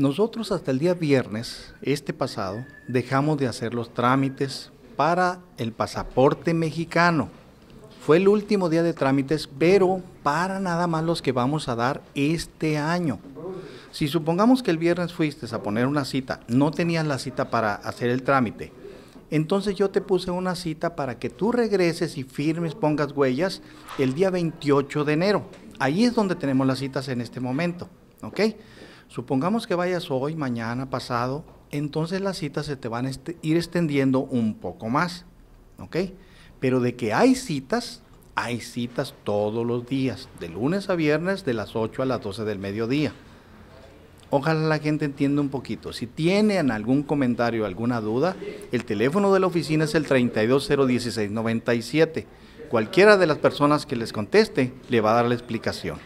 nosotros hasta el día viernes, este pasado, dejamos de hacer los trámites para el pasaporte mexicano. Fue el último día de trámites, pero para nada más los que vamos a dar este año. Si supongamos que el viernes fuiste a poner una cita, no tenías la cita para hacer el trámite, entonces yo te puse una cita para que tú regreses y firmes, pongas huellas el día 28 de enero. Ahí es donde tenemos las citas en este momento, ¿ok? Supongamos que vayas hoy, mañana, pasado, entonces las citas se te van a ir extendiendo un poco más, ¿ok? Pero de que hay citas, hay citas todos los días, de lunes a viernes, de las 8 a las 12 del mediodía. Ojalá la gente entienda un poquito. Si tienen algún comentario, alguna duda, el teléfono de la oficina es el 3201697. Cualquiera de las personas que les conteste le va a dar la explicación.